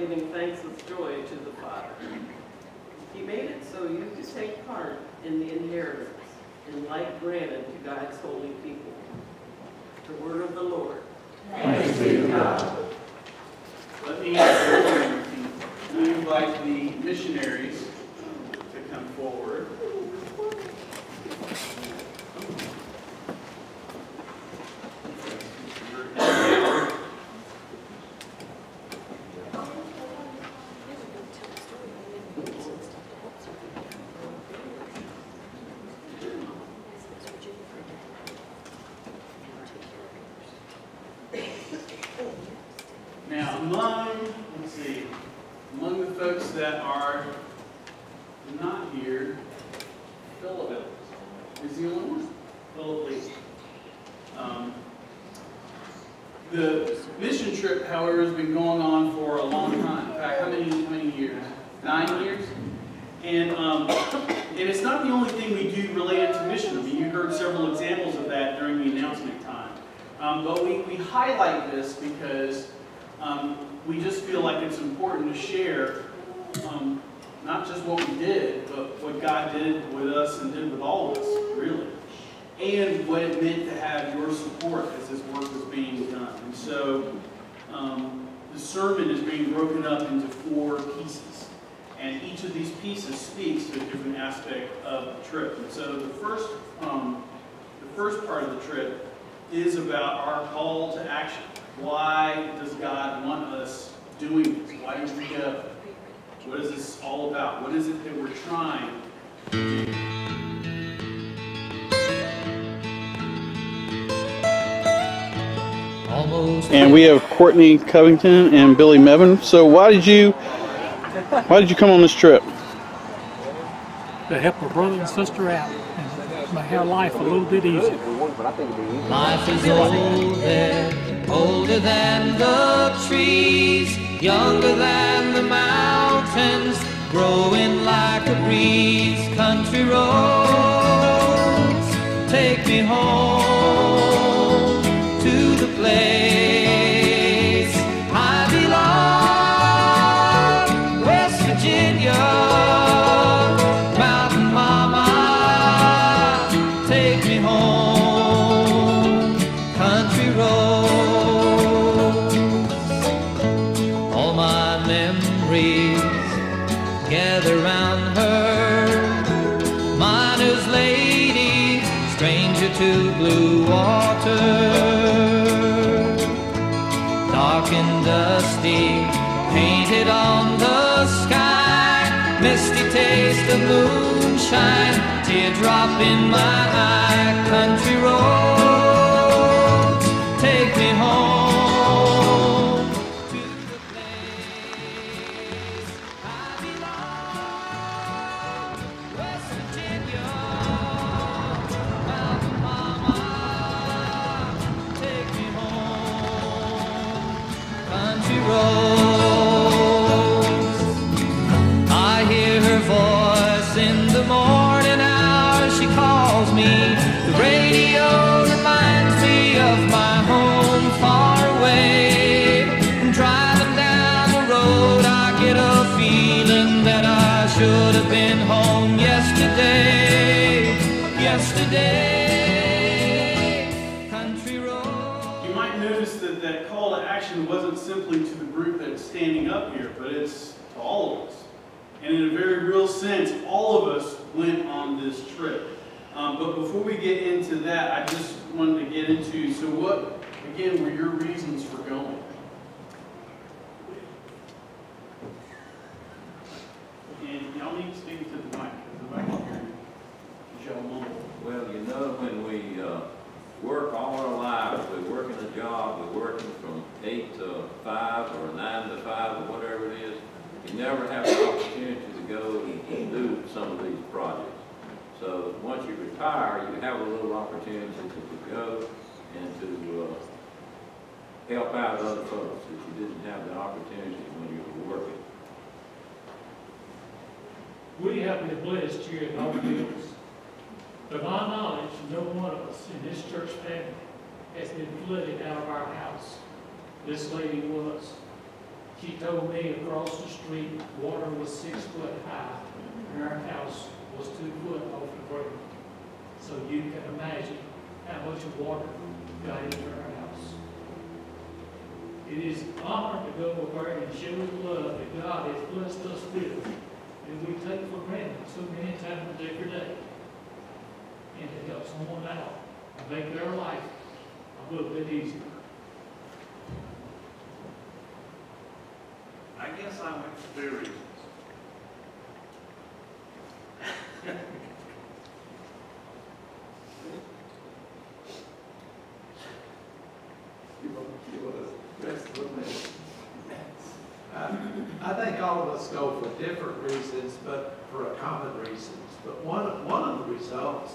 giving thanks with joy to the Father. He made it so you could take part in the inheritance in light granted to God's holy people. The word of the Lord. Thanks be to God. Let me invite the missionaries to come forward. Now, among, let's see, among the folks that are not here, Philip is the only one. Philip Lee. Um, the mission trip, however, has been going on for a long time. In fact, how many, how many years? Nine years? And, um, and it's not the only thing we do related to mission. I mean, you heard several examples of that during the announcement time. Um, but we, we highlight this because um, we just feel like it's important to share um, not just what we did, but what God did with us and did with all of us, really. And what it meant to have your support as this work was being done. And so um, the sermon is being broken up into four pieces. And each of these pieces speaks to a different aspect of the trip. And so the first, um, the first part of the trip is about our call to action. Why does God want us doing this? Why do we go? What is this all about? What is it that we're trying And we have Courtney Covington and Billy Mevin. So why did you why did you come on this trip? to help a brother and sister out and make our life a little bit easier. Life is older, older than the trees, younger than the mountains, growing like a breeze. Country roads, take me home moonshine, teardrop in my eye, country sense, all of us went on this trip. Um, but before we get into that, I just wanted to get into, so what, again, were your reasons for going? And y'all need to speak to the mic, because the mic here, y'all mumble. Well, you know, when we, uh, work all our lives, we work in a job, we're working from eight to five or nine to five or whatever it is, you never have the opportunity to go and do some of these projects. So once you retire, you have a opportunity to, to go and to, uh, help out other folks that you didn't have the opportunity when you were working. We have been blessed here at North Hills. To my knowledge, no one of us in this church family has been flooded out of our house. This lady was. She told me across the street, water was six foot high, and our house was two foot off the ground. So you can imagine how much water got into our house. It is an honor to go over and show the love that God has blessed us with that we take for granted so many times every day. And to help someone out, and make their life a little bit easier. I guess I went for two reasons. You want, you want to rest a little bit? Uh, Uh, I think all of us go for different reasons, but for a common reasons. But one, one of the results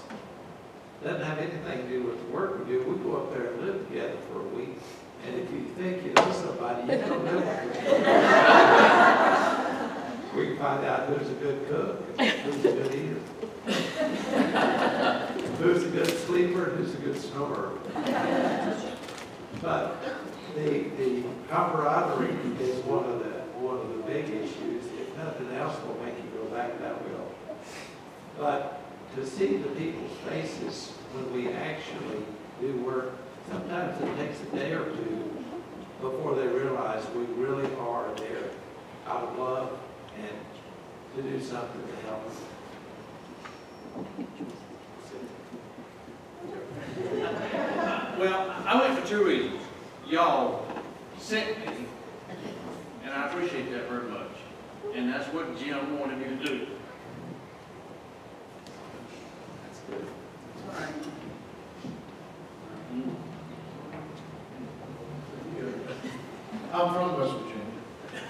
doesn't have anything to do with the work we do. We go up there and live together for a week. And if you think you know somebody, you don't with them. We can find out who's a good cook, who's a good eater. Who's a good sleeper, and who's a good snorer. But the, the camaraderie is one of the, one of the big issues. If nothing else will make you go back, that will. But to see the people's faces when we actually do work, sometimes it takes a day or two before they realize we really are there out of love and to do something to help them. Well, I went for two reasons. Y'all sent me, and I appreciate that very much. And that's what Jim wanted me to do. That's good. I'm from West Virginia.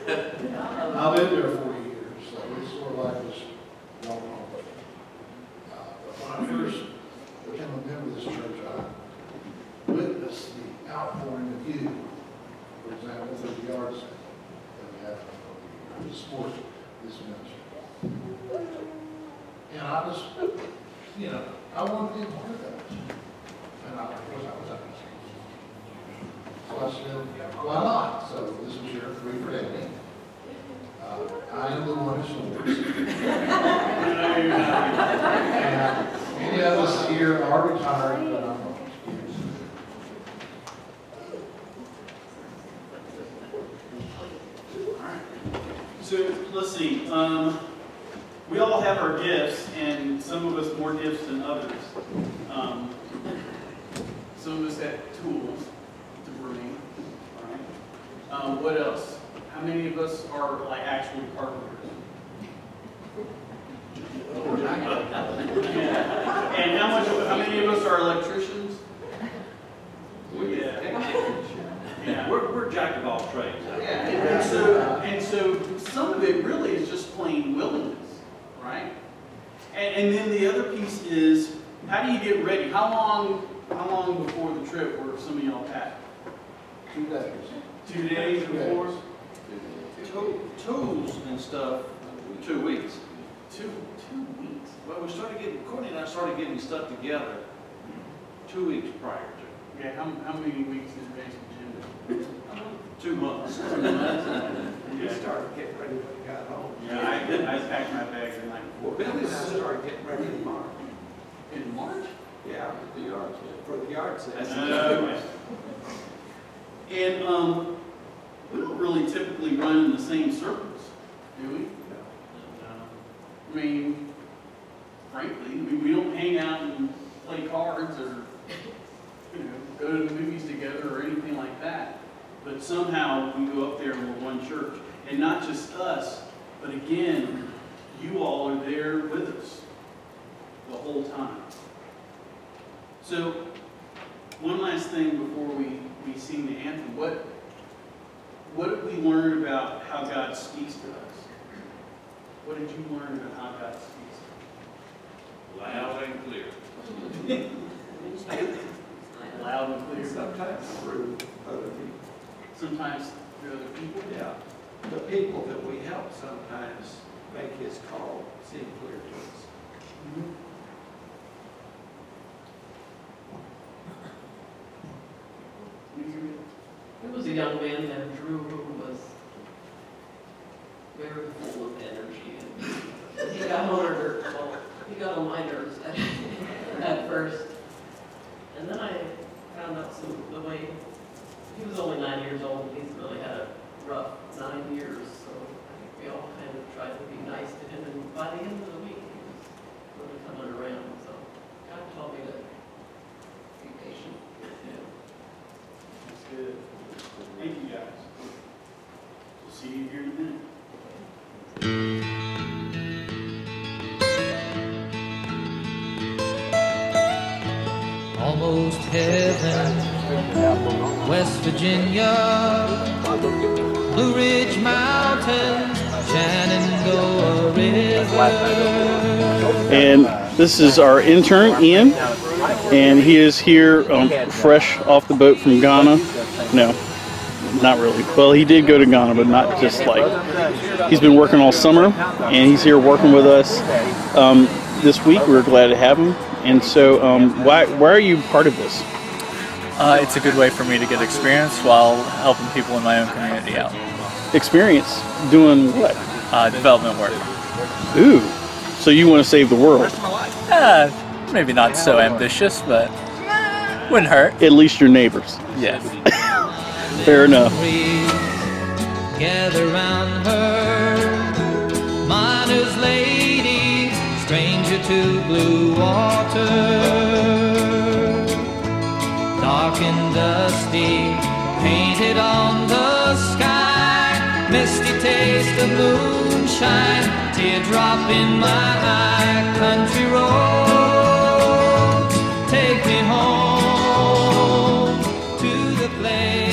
I lived there forty years, so it's sort of like this long home. Uh, But when I first became a member of this church, I witnessed the outpouring of youth, for example, through the yard sale that we have to support this ministry. And I just, you know, I wanted to be a part of that. And I, of course, I was up. So I said, why not? So this was your free for me. Uh, I am the one who snores. No, you're not. And any of us here are retired, but I'm not. So, let's see, um, we all have our gifts, and some of us more gifts than others. Um, some of us have tools to bring, right? Um, what else? How many of us are like actually carpenters? And how much, how many of us are electricians? Yeah. Yeah. We're, we're jack of all trades. And so, and so some of it really is just plain willingness, right? And, and then the other piece is, how do you get ready? How long, how long before the trip were some of y'all packed? Two days. Two days Two before? days. Tool- Tools and stuff, two weeks. Two, two weeks. Well, we started getting, Courtney and I started getting stuff together two weeks prior to, Okay, how, how many weeks in advance did Jim do? Two months. Two months? We Yeah. started getting ready when we got home. Yeah, I did, I packed my bags the night Well, before. Billy and I started getting ready in March. In March? Yeah, The yard sale. for the yard sale. Okay. And, um, we don't really typically run in the same circles, do we? I mean, frankly, I mean, we don't hang out and play cards or, you know, go to the movies together or anything like that. But somehow we go up there and we're one church. And not just us, but again, you all are there with us the whole time. So, one last thing before we, we sing the anthem. What, what did we learn about how God speaks to us? What did you learn about how God speaks to Loud and clear. Loud and clear. Sometimes through other people. Sometimes through other people. Yeah. The people that we help sometimes make his call seem clear to us. There was a young man named Drew who was very full of energy. and He got on our nerves, well, he got on my nerves at, at first. And then I found out some, the way, he was only nine years old, and he's really had a rough nine years, so I think we all kind of tried to be nice to him, and by the end of the week, he was really coming around, so God taught me to be patient. Yeah. That's good. Thank you, guys. We'll see you here in a minute. Almost heaven, West Virginia, Blue Ridge Mountains, Shenandoah River. And this is our intern, Ian, and he is here um, fresh off the boat from Ghana. No, not really. Well, he did go to Ghana, but not just like. He's been working all summer, and he's here working with us. Um, this week, we're glad to have him. And so, um, why, why are you part of this? Uh, it's a good way for me to get experience while helping people in my own community out. Experience doing what? Uh, development work. Ooh, so you want to save the world? Uh, maybe not so ambitious, but wouldn't hurt. At least your neighbors. Yes. Fair enough. Gather round her, miner's lady, stranger to blue water. And dusty, painted on the sky, misty taste of moonshine, teardrop in my eye, country road, take me home to the place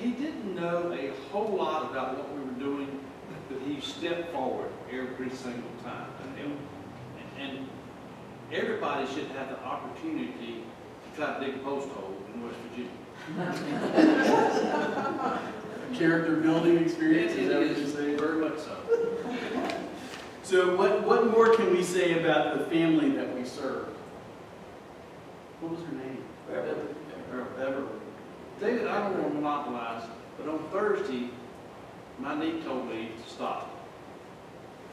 He didn't know a whole lot about what we were doing, but he stepped forward every single time. And, and- and everybody should have the opportunity to try to dig a post hole in West Virginia. Character building experience, It is that what is you're saying? very much so. So what, what more can we say about the family that we serve? What was her name? Beverly. Beverly. David, I don't want to monopolize, but on Thursday, my knee told me to stop.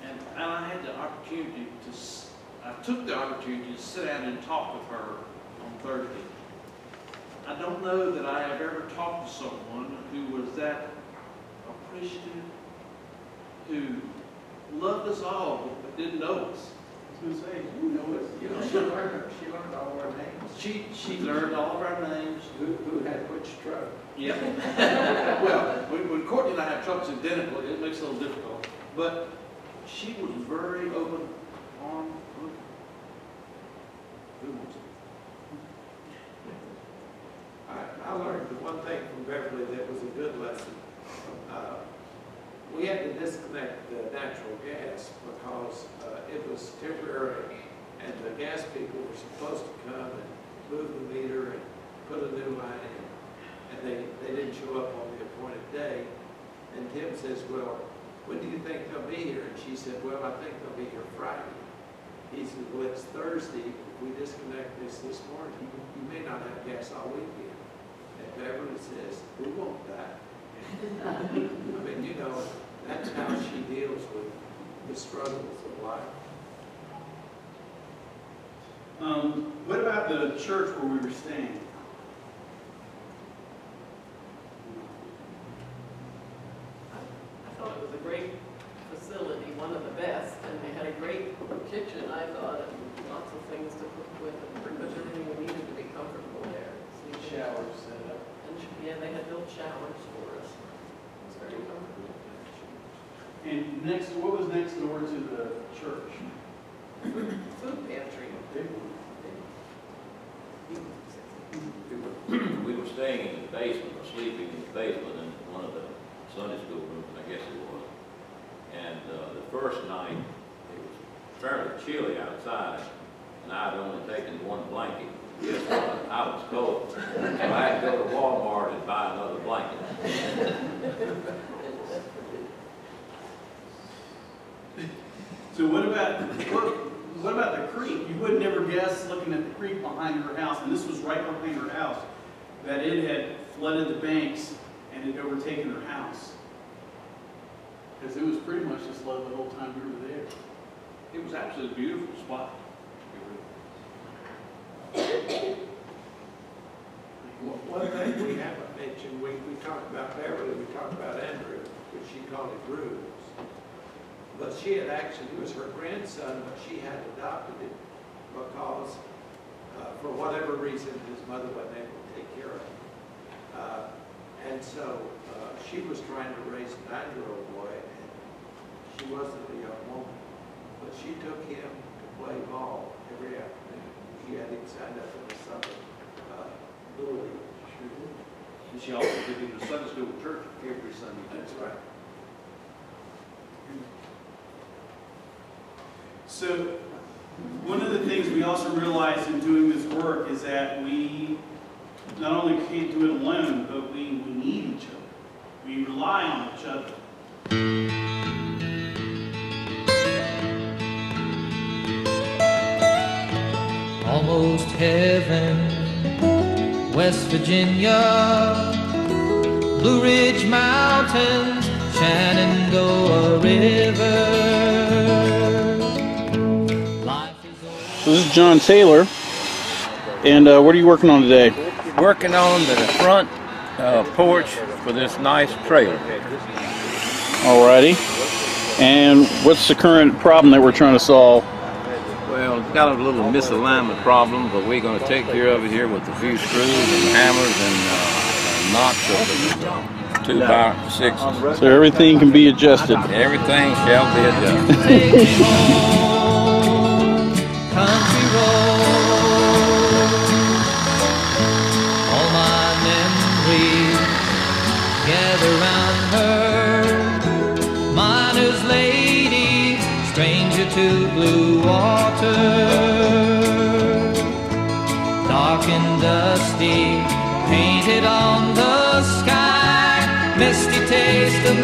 And, and I had the opportunity to, I took the opportunity to sit down and talk with her on Thursday. I don't know that I have ever talked to someone who was that appreciative, who loved us all, but didn't know us. I was gonna say, you know it. You know, she learned, she learned all our names. She, she learned all of our names. Who, who had which truck? Yep. Well, when when Courtney and I have trucks identical, it makes it a little difficult. But she was very open armed. Who wants it? I, I learned the one thing from Beverly that was a good lesson. Uh, We had to disconnect the natural gas because it was temporary and the gas people were supposed to come and move the meter and put a new line in. And they, they didn't show up on the appointed day. And Tim says, well, when do you think they'll be here? And she said, well, I think they'll be here Friday. He said, well, it's Thursday. We disconnect this this morning, you, you may not have gas all weekend. And Beverly says, we won't die. I mean, you know, that's how she deals with the struggles of life. Um, what about the church where we were staying? I thought it was a great facility, one of the best, and they had a great kitchen, I thought, and lots of things to cook with, and pretty much everything we needed to be comfortable there. Sleeping. Showers set up. And, yeah, they had built showers for us. It was very comfortable. And next, what was next door to the church? Food pantry. Big one. We were staying in the basement, or sleeping in the basement in one of the Sunday school rooms, I guess it was. And uh, the first night, it was fairly chilly outside, and I had only taken one blanket. Guess what? I was cold. So I had to go to Walmart and buy another blanket. So what about, what, what about the creek? You would never guess, looking at the creek behind her house, and this was right behind her house, that it had flooded the banks and had overtaken her house. Because it was pretty much just low the whole time we were there. It was actually a beautiful spot. One one thing we haven't mentioned, we, we talked about Beverly, we talked about Andrew, which she called it Bruce. But she had actually, it was her grandson, but she had adopted it because, uh, for whatever reason, his mother wasn't able to take care of him. Uh, And so, uh, she was trying to raise a nine-year-old boy, and she wasn't a young woman. But she took him to play ball every afternoon. She had him signed up in the summer, uh, Little League. And she also took him to Sunday school church every Sunday. That's right. So, one of the things we also realized in doing this work is that we not only can't do it alone, but we, we need each other. We rely on each other. almost heaven. West Virginia, Blue Ridge Mountains, Shenandoah River. Life is over. So this is John Taylor, and uh, what are you working on today? Working on the front uh, porch for this nice trailer. Alrighty. And what's the current problem that we're trying to solve? Well, it's got a little misalignment problem, but we're going to take care of it here with a few screws and hammers and uh, knots of the two by sixes. So everything can be adjusted. Everything shall be adjusted.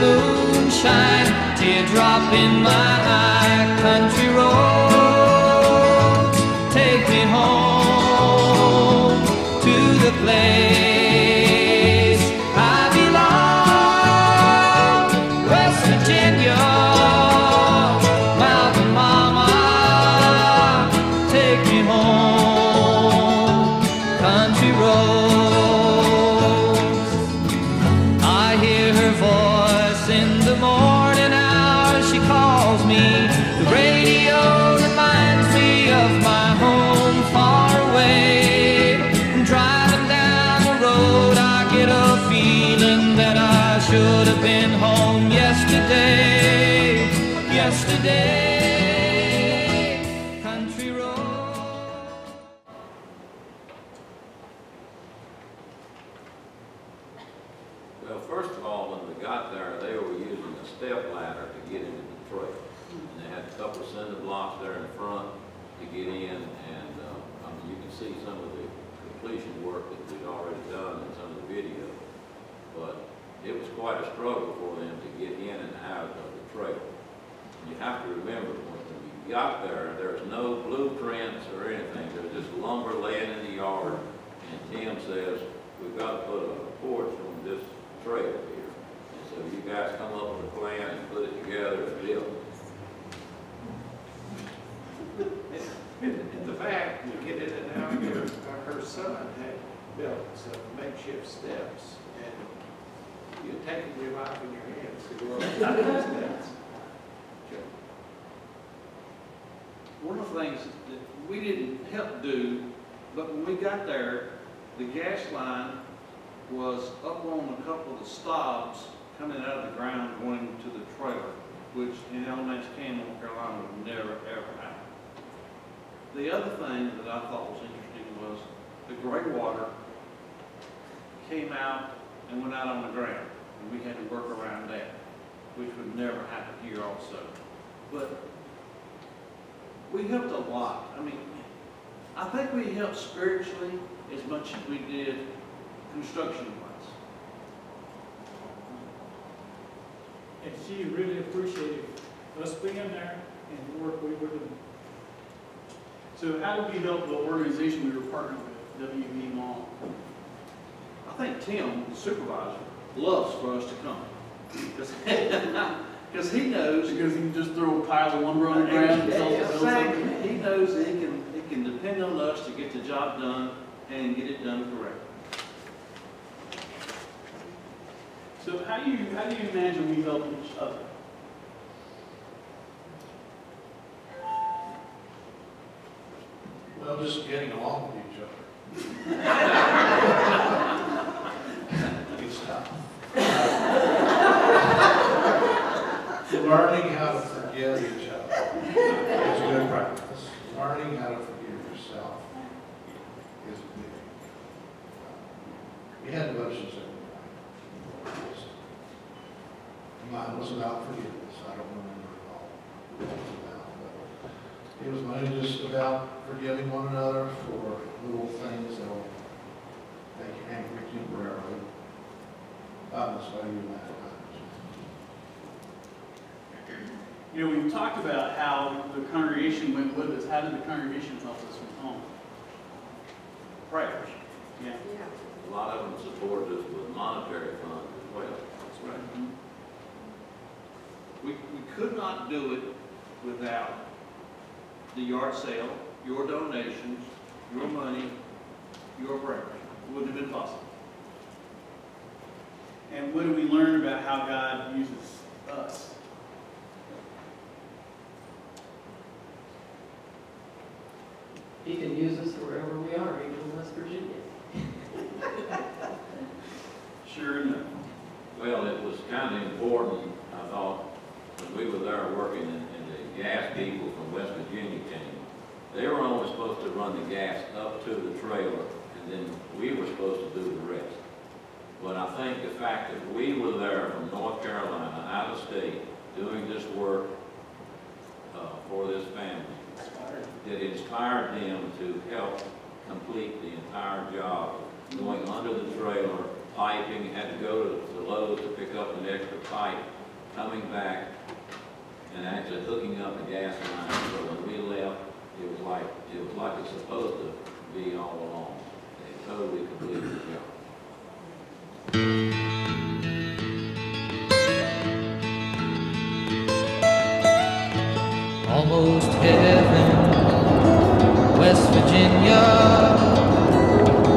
moonshine, teardrop in my eye. Country road, yesterday, yesterday. Stobs coming out of the ground going to the trailer, which in Alamance County, North Carolina, would never, ever happen. The other thing that I thought was interesting was the gray water came out and went out on the ground, and we had to work around that, which would never happen here also. But we helped a lot. I mean, I think we helped spiritually as much as we did construction-wise. And she really appreciated us being there and the work we were doing. So how do we help the organization we were partnered with, WVMAW? I think Tim, the supervisor, loves for us to come. Because he knows Because he can just throw a pile of lumber on the ground and tell us to? Exactly. He knows that he can, he can depend on us to get the job done and get it done correctly. So how do you, how do you imagine we help each other? Well, just getting along with each other. Good stuff. Learning how to forgive each other is good practice. Learning how to forgive yourself is big. We had devotions every night. Mine was about forgiveness. I don't remember it all. what it was about, but It was mainly just about forgiving one another for little things that will make you angry temporarily. God will slow you in that times. You know, we've talked about how the congregation went with us. How did the congregation help us from home? Prayers. Yeah. A lot of them supported us with monetary funds as well. That's right. We, we mm-hmm. Could not do it without the yard sale, your donations, your money, your prayers. It Wouldn't have been possible. And what do we learn about how God uses us? He can use us wherever we are, even in West Virginia. Sure enough. Well, it was kind of important, I thought, when we were there working and, and the gas people from West Virginia came, they were only supposed to run the gas up to the trailer, and then we were supposed to do the rest. But I think the fact that we were there from North Carolina, out of state, doing this work uh, for this family, that inspired them to help complete the entire job, going under the trailer, piping, had to go to the Lowe's to pick up an extra pipe, coming back, and actually hooking up the gas line. So when we left, it was like, it was like it's supposed to be all along. They totally almost heaven. West Virginia,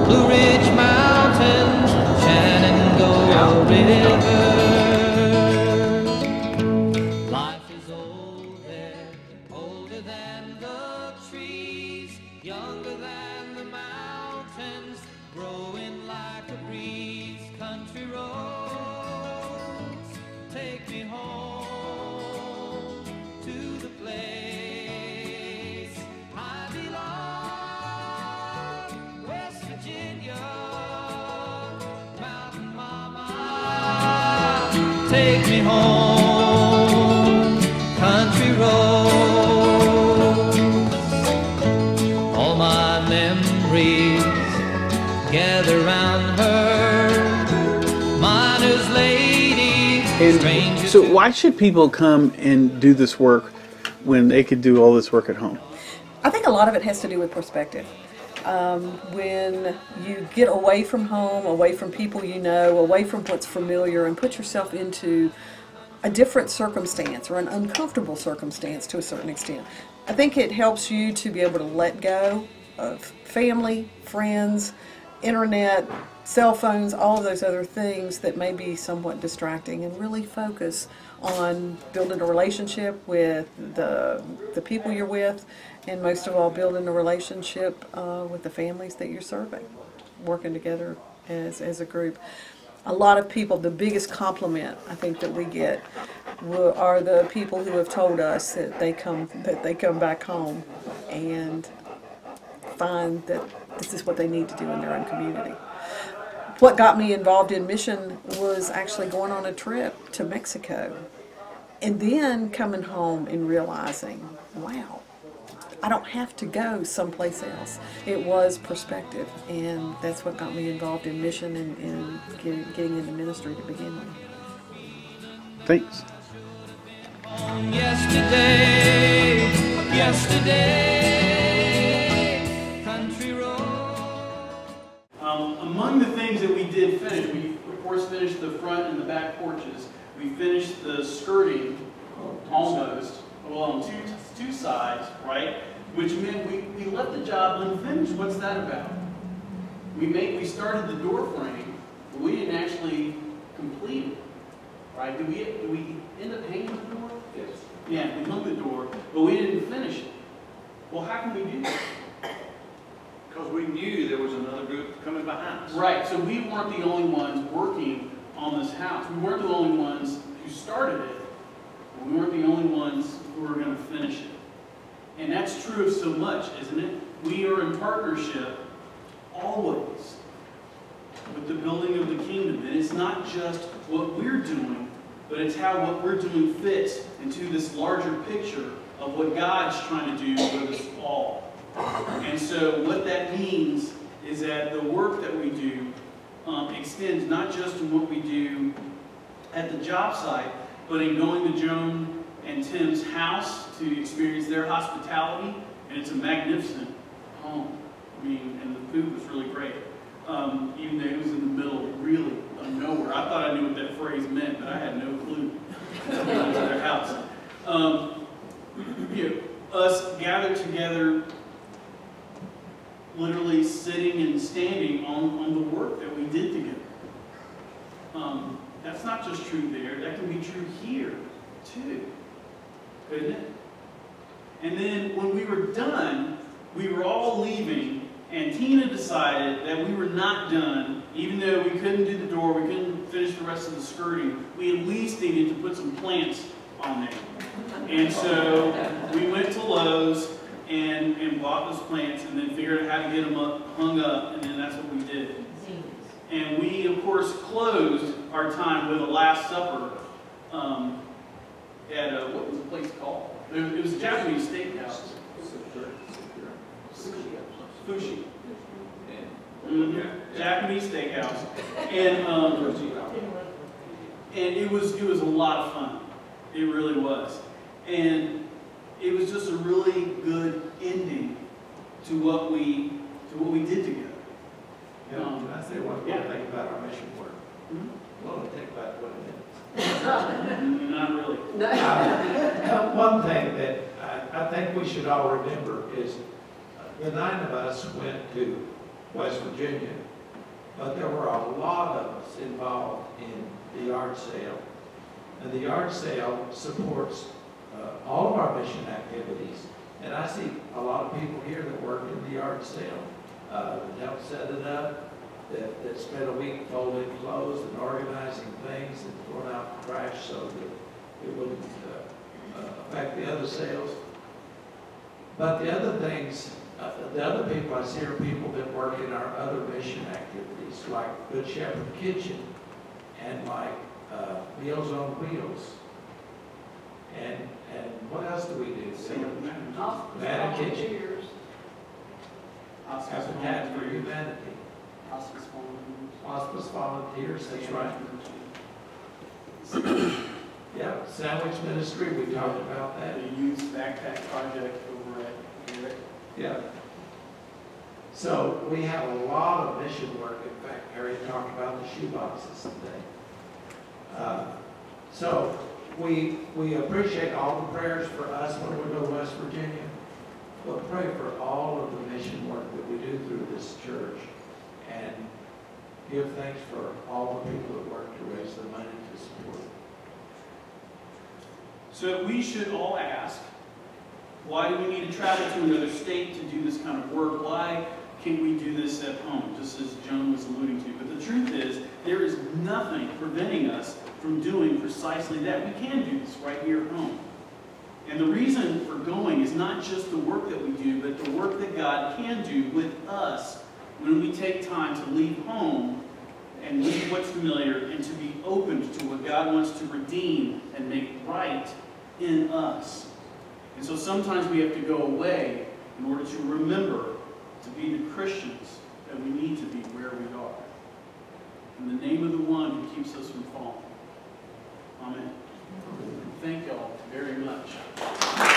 Blue Ridge Mountains, take me home, country roads. All my memories gather round her, miner's lady. And so, why should people come and do this work when they could do all this work at home? I think a lot of it has to do with perspective. Um, when you get away from home, away from people you know, away from what's familiar, and put yourself into a different circumstance or an uncomfortable circumstance to a certain extent, I think it helps you to be able to let go of family, friends, internet, cell phones, all of those other things that may be somewhat distracting, and really focus on building a relationship with the, the people you're with, and most of all, building a relationship uh, with the families that you're serving, working together as, as a group. A lot of people, the biggest compliment I think that we get are the people who have told us that they come that they come back home and find that this is what they need to do in their own community. What got me involved in mission was actually going on a trip to Mexico and then coming home and realizing, wow, I don't have to go someplace else. It was perspective, and that's what got me involved in mission and, and getting, getting into ministry to begin with. Thanks. Yesterday, yesterday, we we of course finished the front and the back porches. We finished the skirting almost, well, on two, two sides, right? Which meant we, we left the job unfinished. What's that about? We made, we started the door frame, but we didn't actually complete it, right? Did we, did we end up hanging the door? Yes. Yeah, we hung the door, but we didn't finish it. Well, how can we do that? Because we knew there was another group coming behind us. Right, so we weren't the only ones working on this house. We weren't the only ones who started it. but We weren't the only ones who were going to finish it. And that's true of so much, isn't it? We are in partnership always with the building of the kingdom. And it's not just what we're doing, but it's how what we're doing fits into this larger picture of what God's trying to do with us all. And so what that means is that the work that we do um, extends not just in what we do at the job site, but in going to Joan and Tim's house to experience their hospitality. And it's a magnificent home. I mean, and the food was really great. Um, even though it was in the middle, really, of nowhere. I thought I knew what that phrase meant, but I had no clue. until we went to their house. Um, you know, us gathered together literally sitting and standing on, on the work that we did together. Um, that's not just true there, that can be true here too, couldn't it? And then when we were done, we were all leaving, and Tina decided that we were not done, even though we couldn't do the door, we couldn't finish the rest of the skirting, we at least needed to put some plants on there. And so we went to Lowe's and, and bought those plants and then figured out how to get them up, hung up, and then that's what we did. And we, of course, closed our time with a Last Supper um, at a, what was the place called? It was, a Japanese steakhouse. Fushi. Mhm. Japanese steakhouse. And, um, and it was, it was a lot of fun. It really was. And it was just a really good ending to what we, to what we did together. Yeah, can I say one Yeah. more thing about our mission work? Mhm. Well, it'll take about twenty minutes. Not really. Uh, One thing that I, I think we should all remember is uh, the nine of us went to West Virginia, but there were a lot of us involved in the yard sale. And the yard sale supports uh, all of our mission activities. And I see a lot of people here that work in the yard sale, uh, that help set it up, that, that spent a week folding clothes and organizing things and throwing out the trash so that it wouldn't uh, uh, affect the other sales. But the other things, uh, the other people I see are people that work in our other mission activities, like Good Shepherd Kitchen, and like uh, Meals on Wheels. And, and what else do we do? Manatee, Habitat for Humanity, Hospice Volunteers, that's right. Yeah, Sandwich Ministry, we talked about that. The youth backpack project over at Garrett. Yeah. So we have a lot of mission work. In fact, Harry talked about the shoe boxes today. Uh, So we, we appreciate all the prayers for us when we go to West Virginia. But pray for all of the mission work that we do through this church. And give thanks for all the people that work to raise the money to support. it. So we should all ask, why do we need to travel to another state to do this kind of work? Why can we do this at home, just as Joan was alluding to? But the truth is, there is nothing preventing us from doing precisely that. We can do this right here at home. And the reason for going is not just the work that we do, but the work that God can do with us when we take time to leave home and leave what's familiar and to be open to what God wants to redeem and make right in us. And so sometimes we have to go away in order to remember to be the Christians that we need to be where we are. In the name of the one who keeps us from falling. Amen. Thank you all very much.